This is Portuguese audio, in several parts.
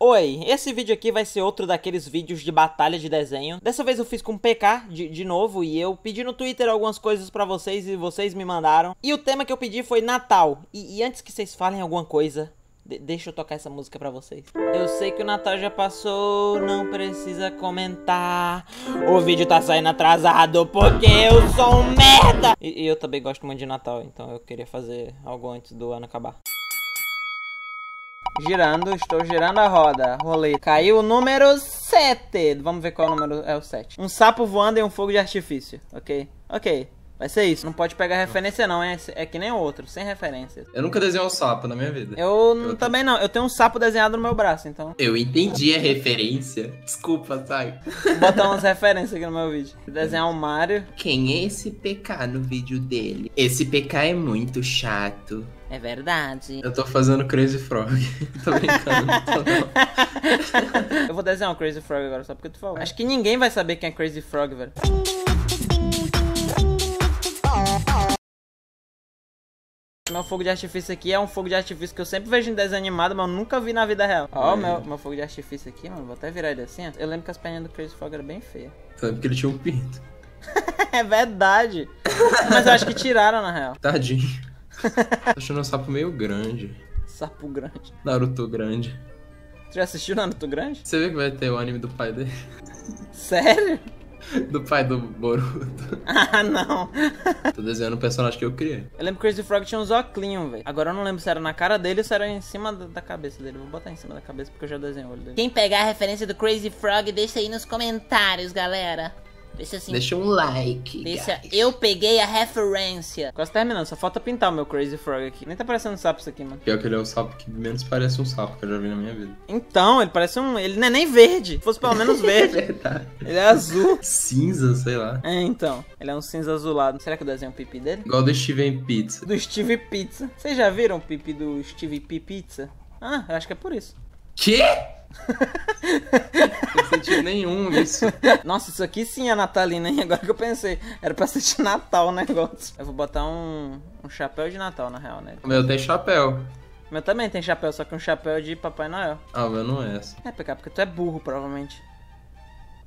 Oi, esse vídeo aqui vai ser outro daqueles vídeos de batalha de desenho. Dessa vez eu fiz com PK de, de novo e eu pedi no Twitter algumas coisas pra vocês e vocês me mandaram. E o tema que eu pedi foi Natal. E, e antes que vocês falem alguma coisa, de deixa eu tocar essa música pra vocês. Eu sei que o Natal já passou, não precisa comentar. O vídeo tá saindo atrasado porque eu sou um merda. E, e eu também gosto muito de Natal, então eu queria fazer algo antes do ano acabar. Girando, estou girando a roda. Rolei. Caiu o número 7. Vamos ver qual é o número. É o 7. Um sapo voando e um fogo de artifício. Ok? Ok. Vai ser isso. Não pode pegar referência, não. É, é que nem o outro, sem referências. Eu nunca desenhei um sapo na minha vida. Eu, eu também não. Eu tenho um sapo desenhado no meu braço, então. Eu entendi a referência. Desculpa, sai. Vou botar umas referências aqui no meu vídeo. Desenhar um Mario. Quem é esse PK no vídeo dele? Esse PK é muito chato. É verdade. Eu tô fazendo Crazy Frog. tô brincando, não tô não. eu vou desenhar um Crazy Frog agora, só porque tu falou. Acho que ninguém vai saber quem é Crazy Frog, velho. Meu fogo de artifício aqui é um fogo de artifício que eu sempre vejo em desenho animado, mas eu nunca vi na vida real. Ó, o meu, meu fogo de artifício aqui, mano. Vou até virar ele assim. Eu lembro que as perninhas do Crazy Frog eram bem feias. Eu lembro que ele tinha um pinto. é verdade. mas eu acho que tiraram, na real. Tadinho. Tô achando um sapo meio grande. Sapo grande. Naruto grande. Tu já assistiu Naruto grande? Você viu que vai ter o anime do pai dele? Sério? Do pai do Boruto. Ah, não. Tô desenhando um personagem que eu criei. Eu lembro que o Crazy Frog tinha uns óculos, velho. Agora eu não lembro se era na cara dele ou se era em cima da cabeça dele. Vou botar em cima da cabeça porque eu já desenhei o olho dele. Quem pegar a referência do Crazy Frog, deixa aí nos comentários, galera. Deixa assim. Deixa um like. Deixa. Guys. Eu peguei a referência. Quase terminando, só falta pintar o meu Crazy Frog aqui. Nem tá parecendo um sapo isso aqui, mano. Pior que ele é o sapo que menos parece um sapo que eu já vi na minha vida. Então, ele parece um. Ele não é nem verde. Se fosse pelo menos verde. é verdade. Ele é azul. Cinza, sei lá. É, então. Ele é um cinza azulado. Será que eu desenho o pipi dele? Igual do Steven Pizza. Do Steve Pizza. Vocês já viram o pipi do Steve P Pizza? Ah, eu acho que é por isso. Quê? Não sentido nenhum isso. Nossa, isso aqui sim é natalina, hein? Agora que eu pensei. Era pra ser de Natal o negócio. Eu vou botar um, um chapéu de Natal, na real, né? O meu tem chapéu. O meu também tem chapéu, só que um chapéu de Papai Noel. Ah, o meu não é essa. É, PK, porque tu é burro, provavelmente.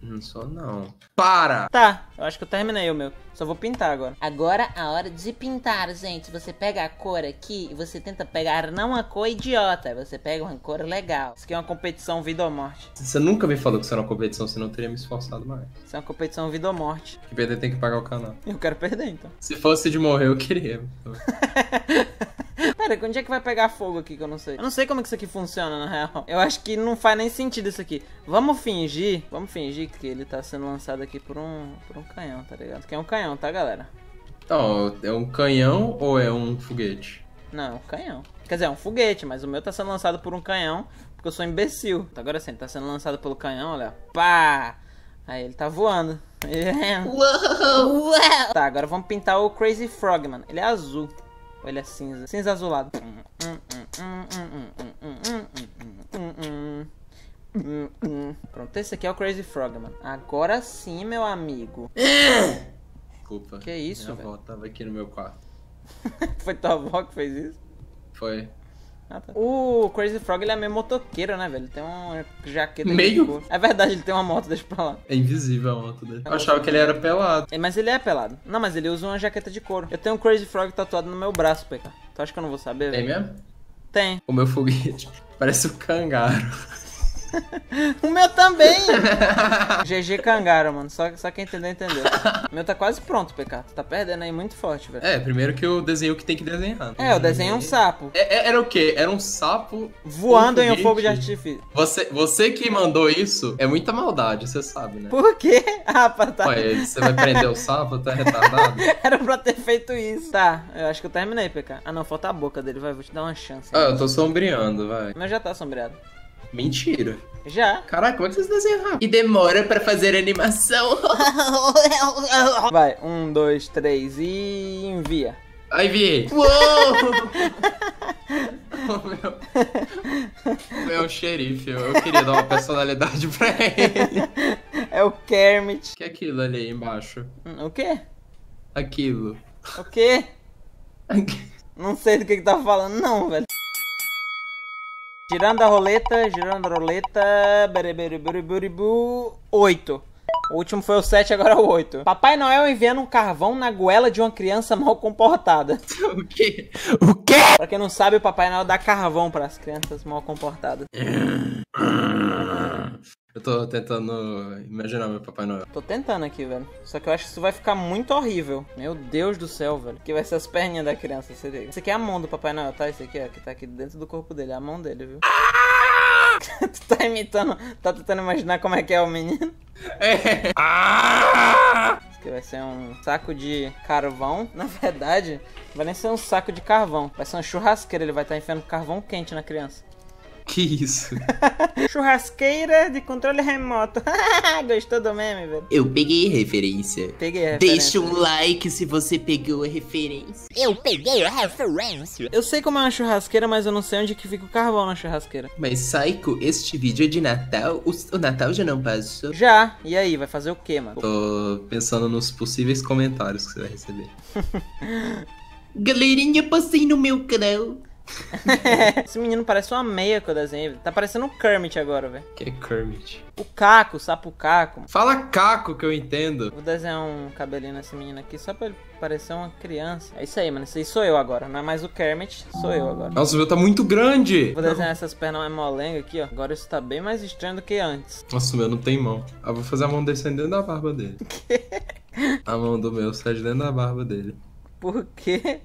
Não sou não. Para! Tá, eu acho que eu terminei o meu. Só vou pintar agora. Agora a hora de pintar, gente. Você pega a cor aqui e você tenta pegar não uma cor idiota. Você pega uma cor legal. Isso aqui é uma competição vida ou morte. Você nunca me falou que isso era uma competição, senão eu teria me esforçado mais. Isso é uma competição vida ou morte. Que perder tem que pagar o canal. Eu quero perder, então. Se fosse de morrer, eu queria. Pera, onde é que vai pegar fogo aqui que eu não sei? Eu não sei como que isso aqui funciona, na real. Eu acho que não faz nem sentido isso aqui. Vamos fingir, vamos fingir que ele tá sendo lançado aqui por um, por um canhão, tá ligado? Que é um canhão, tá, galera? Então, é um canhão ou é um foguete? Não, é um canhão. Quer dizer, é um foguete, mas o meu tá sendo lançado por um canhão, porque eu sou imbecil. Agora sim, ele tá sendo lançado pelo canhão, olha. Pá! Aí ele tá voando. Uou! Uau! Tá, agora vamos pintar o Crazy Frog, mano. Ele é azul. Ou ele é cinza? Cinza azulado. Pronto, esse aqui é o Crazy Frog, mano. Agora sim, meu amigo. Desculpa. Que isso, Minha velho? avó tava aqui no meu quarto. Foi tua avó que fez isso? Foi. Ah, tá. O Crazy Frog ele é meio motoqueiro, né, velho? Ele tem uma jaqueta Meio? de couro. É verdade, ele tem uma moto, deixa pra lá. É invisível a moto dele. Eu achava que ele era pelado. É, Mas ele é pelado. Não, mas ele usa uma jaqueta de couro. Eu tenho um Crazy Frog tatuado no meu braço, PK. Tu acha que eu não vou saber, Tem velho? mesmo? Tem. O meu foguete parece um cangaro. O meu também! GG Cangaro, mano. Só, só quem entendeu, entendeu. O meu tá quase pronto, PK. Tu tá perdendo aí muito forte, velho. É, primeiro que eu desenhei o que tem que desenhar. É, eu desenhei um sapo. É, é- era o quê? Era um sapo Voando um em um fogo de artifício. Você, você que mandou isso é muita maldade, você sabe, né? Por quê? Ah, tá. Ué, você vai prender o sapo, tá retardado? Era pra ter feito isso. Tá, eu acho que eu terminei, PK. Ah, não, falta a boca dele, vai. Vou te dar uma chance. Ah, eu tô sombreando, vai. Mas já tá sombreado. Mentira. Já. Caraca, como é que vocês desenham rápido? E demora pra fazer animação. Vai, um, dois, três e envia. Aí, Vi. Uou! meu... o meu xerife, eu queria dar uma personalidade pra ele. É o Kermit. O que é aquilo ali embaixo? O quê? Aquilo. O quê? Não sei do que que tá falando, não, velho. Girando a roleta, girando a roleta. 8. O último foi o 7, agora é o 8. Papai Noel enviando um carvão na goela de uma criança mal comportada. O quê? O quê? Pra quem não sabe, o Papai Noel dá carvão pras crianças mal comportadas. Eu tô tentando imaginar meu Papai Noel. Tô tentando aqui, velho. Só que eu acho que isso vai ficar muito horrível. Meu Deus do céu, velho. Que vai ser as perninhas da criança, você liga. Esse aqui é a mão do Papai Noel, tá? Esse aqui, ó, que tá aqui dentro do corpo dele. É a mão dele, viu? tu tá imitando, tá tentando imaginar como é que é o menino? É. Ah! Isso aqui vai ser um saco de carvão. Na verdade, vai nem ser um saco de carvão. Vai ser uma churrasqueira. Ele vai estar enfiando carvão quente na criança. Que isso? Churrasqueira de controle remoto. Gostou do meme, velho? Eu peguei referência. Peguei a Deixa referência. um like se você pegou a referência. Eu peguei a referência. Eu sei como é uma churrasqueira, mas eu não sei onde que fica o carvão na churrasqueira. Mas, Saiko, este vídeo é de Natal? O, o Natal já não passou? Já. E aí, vai fazer o quê, mano? Tô pensando nos possíveis comentários que você vai receber. Galerinha, passei no meu canal. Esse menino parece uma meia que eu desenhei. Tá parecendo um Kermit agora, velho. Que é Kermit. O Caco, o sapo Caco. Fala caco que eu entendo. Vou desenhar um cabelinho nesse menino aqui só pra ele parecer uma criança. É isso aí, mano. Isso aí sou eu agora. Não é mais o Kermit, sou eu agora. Nossa, o meu tá muito grande. Vou desenhar essas pernas mais molengas aqui, ó. Agora isso tá bem mais estranho do que antes. Nossa, o meu não tem mão. Ah, vou fazer a mão descendo dentro da barba dele. A mão do meu sai de dentro da barba dele. Por quê?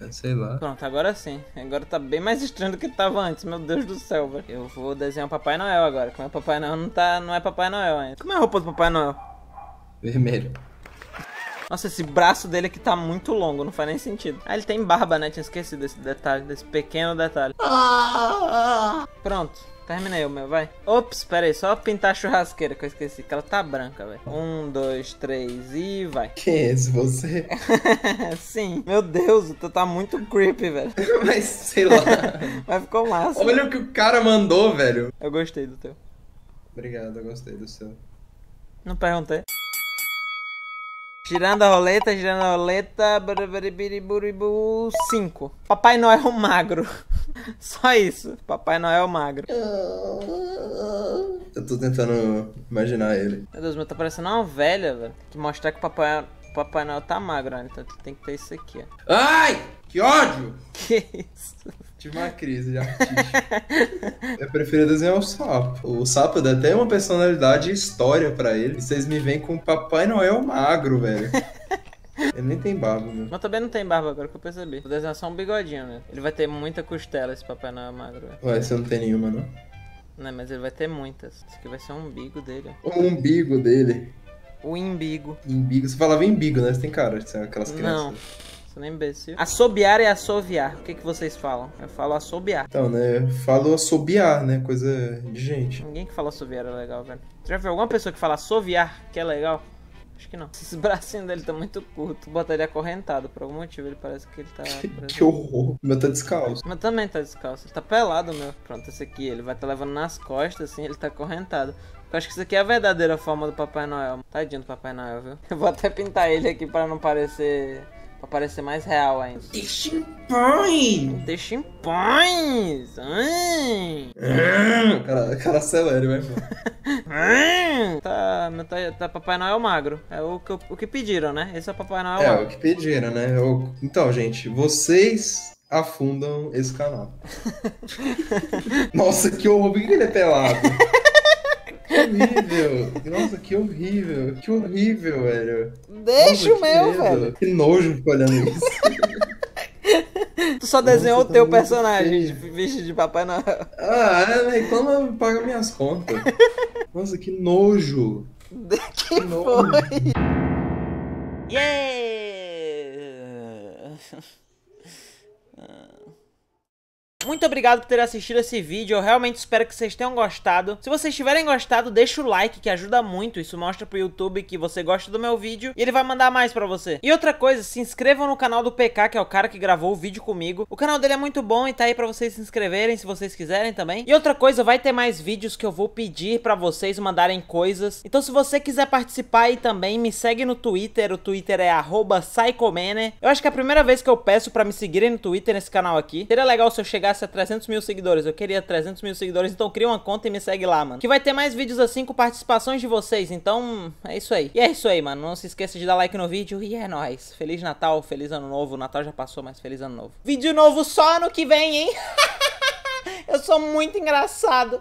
É, sei lá. Pronto, agora sim. Agora tá bem mais estranho do que tava antes. Meu Deus do céu, velho. Eu vou desenhar o Papai Noel agora. Como é Papai Noel não tá, não é Papai Noel ainda. Como é a roupa do Papai Noel? Vermelho. Nossa, esse braço dele aqui tá muito longo, não faz nem sentido. Ah, ele tem barba, né? Tinha esquecido desse detalhe, desse pequeno detalhe. Pronto, terminei o meu, vai. Ops, pera aí, só pintar a churrasqueira que eu esqueci, que ela tá branca, velho. Um, dois, três e vai. Quem é esse você? Sim, meu Deus, tu tá muito creepy, velho. Mas sei lá. Mas ficou massa. Olha o que o cara mandou, velho. Eu gostei do teu. Obrigado, eu gostei do seu. Não perguntei. Girando a roleta, girando a roleta. Buriburiburibu 5. Papai Noel magro. Só isso. Papai Noel magro. Eu tô tentando imaginar ele. Meu Deus, meu tá parecendo uma velha, velho. Que mostrar que o Papai, Papai Noel tá magro, né? Então tem que ter isso aqui, ó. Ai! Que ódio! Que isso? Tive uma crise de artística. eu prefiro desenhar o sapo. O sapo dá até uma personalidade e história pra ele. E vocês me vêm com o Papai Noel magro, velho. Ele nem tem barba, meu. Mas também não tem barba agora que eu percebi. Vou desenhar só um bigodinho, né? Ele vai ter muita costela, esse Papai Noel magro. Ué, você não tem nenhuma, não? Não, mas ele vai ter muitas. Isso aqui vai ser o umbigo dele. O umbigo dele. O imbigo. Umbigo. Você falava embigo, né? Você tem cara de ser aquelas crianças. Não. Sou nem imbecil. Assobiar é assoviar. O que, que vocês falam? Eu falo assobiar. Então, né? Eu falo assobiar, né? Coisa de gente. Ninguém que fala assoviar é legal, velho. Você já viu alguma pessoa que fala assoviar que é legal? Acho que não. Esse bracinho dele tá muito curto. Bota ele acorrentado. Por algum motivo ele parece que ele tá. Que horror. O meu tá descalço. Mas também tá descalço. Ele tá pelado, meu. Pronto, esse aqui. Ele vai tá levando nas costas, assim. Ele tá acorrentado. Eu acho que isso aqui é a verdadeira forma do Papai Noel. Tadinho do Papai Noel, viu? Eu vou até pintar ele aqui pra não parecer. Pra parecer mais real ainda. Deixa em paz. Deixa em paz! Ai! Cara, cara mano. Ai! Tá, meu tá, tá Papai Noel magro. É o que, eu- o que pediram, né? Esse é o Papai Noel É, magro. o que pediram, né? Eu- Então, gente, vocês afundam esse canal. Nossa, que horror. Por que ele é pelado? Que horrível. Nossa, que horrível. Que horrível, velho. Deixa Nossa, o meu, medo. velho. Que nojo ficar olhando isso. Tu só desenhou Nossa, o teu tá personagem feio. vestido de Papai Noel. Ah, é, reclama paga minhas contas. Nossa, que nojo. que nojo. foi? Yeah! Muito obrigado por ter assistido esse vídeo, eu realmente espero que vocês tenham gostado. Se vocês tiverem gostado, deixa o like que ajuda muito, isso mostra pro YouTube que você gosta do meu vídeo e ele vai mandar mais pra você. E outra coisa, se inscrevam no canal do PK, que é o cara que gravou o vídeo comigo. O canal dele é muito bom e tá aí pra vocês se inscreverem, se vocês quiserem também. E outra coisa, vai ter mais vídeos que eu vou pedir pra vocês mandarem coisas. Então se você quiser participar aí também, me segue no Twitter, o Twitter é arroba. Eu acho que é a primeira vez que eu peço pra me seguirem no Twitter nesse canal aqui. Seria legal se eu chegasse chegasse a 300 mil seguidores. Eu queria 300 mil seguidores, então cria uma conta e me segue lá, mano. Que vai ter mais vídeos assim com participações de vocês. Então, é isso aí. E é isso aí, mano. Não se esqueça de dar like no vídeo. E é nóis. Feliz Natal, feliz ano novo. O Natal já passou, mas feliz ano novo. Vídeo novo só ano que vem, hein? Eu sou muito engraçado.